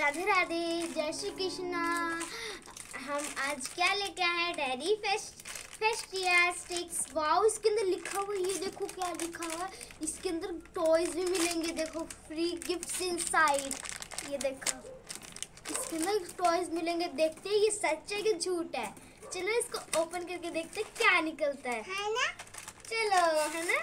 राधे राधे जय श्री कृष्णा। हम आज क्या लेके आए हैं? डेरी फेस्ट फेस्टिया स्टिक्स वाओ इसके अंदर लिखा हुआ ये देखो क्या लिखा हुआ है। इसके अंदर टॉयज भी मिलेंगे देखो फ्री गिफ्ट्स इनसाइड ये देखो। इसके अंदर टॉयज मिलेंगे देखते हैं ये सच है कि झूठ है। चलो इसको ओपन करके देखते हैं क्या निकलता है। है ना? चलो है ना?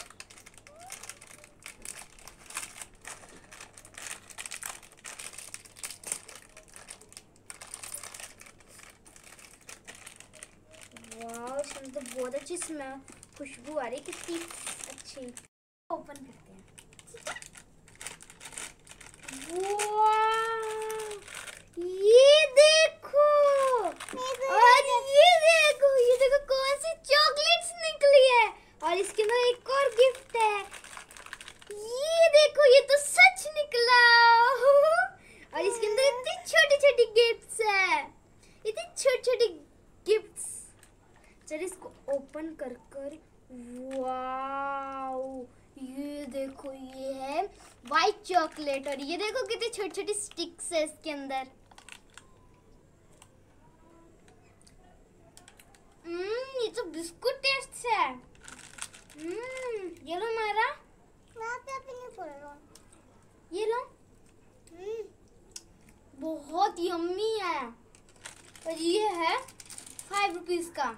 तो बहुत अच्छी स्मेल खुशबू आ रही कितनी अच्छी। ओपन करते हैं। ये देखो! और ये देखो ये देखो कौन सी चॉकलेट्स निकली है। और इसके अंदर एक और गिफ्ट है। ये देखो, ये तो सच निकला। और इसके अंदर इतनी छोटी छोटी गिफ्ट्स है। इतनी छोटी छोटी गिफ्ट्स चल इसको ओपन कर कर। वाओ ये देखो ये है वाइट चॉकलेट और ये देखो कितनी छोटी छोटी स्टिक्स है इसके अंदर। हम्म ये तो बिस्कुट टेस्ट है। हम्म ये लो मारा। वहाँ पे अभी नहीं पड़ रहा ये लो। हम्म। बहुत यम्मी है। और ये है फाइव रुपीज़ का।